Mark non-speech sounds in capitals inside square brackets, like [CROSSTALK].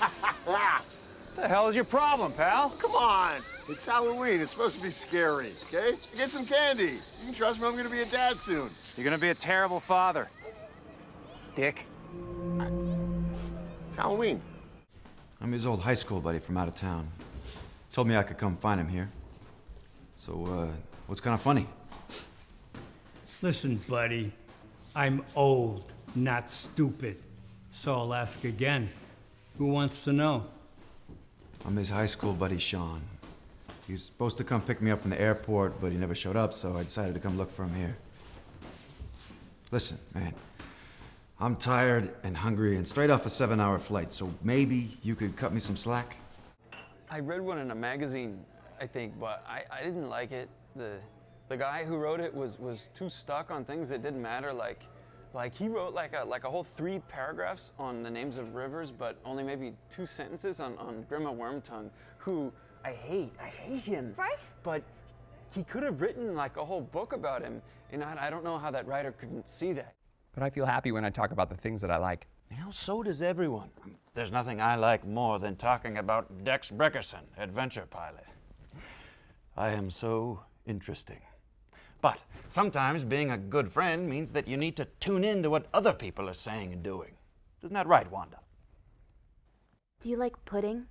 [LAUGHS] The hell is your problem, pal? Come on. It's Halloween. It's supposed to be scary, okay? Get some candy. You can trust me, I'm gonna be a dad soon. You're gonna be a terrible father. Dick. It's Halloween. I'm his old high school buddy from out of town. Told me I could come find him here. So, uh, what's kind of funny? Listen, buddy, I'm old, not stupid. So I'll ask again. Who wants to know? I'm his high school buddy, Sean. He was supposed to come pick me up from the airport, but he never showed up, so I decided to come look for him here. Listen, man, I'm tired and hungry and straight off a seven hour flight, so maybe you could cut me some slack? I read one in a magazine, I think, but I, I didn't like it. The the guy who wrote it was was too stuck on things that didn't matter. Like like he wrote like a like a whole three paragraphs on the names of rivers, but only maybe two sentences on on Grima Wormtongue, who I hate. I hate him. Right? But he could have written like a whole book about him, and I, I don't know how that writer couldn't see that. But I feel happy when I talk about the things that I like. Well, so does everyone. There's nothing I like more than talking about Dex Brickerson, adventure pilot. I am so interesting. But sometimes being a good friend means that you need to tune in to what other people are saying and doing. Isn't that right, Wanda? Do you like pudding?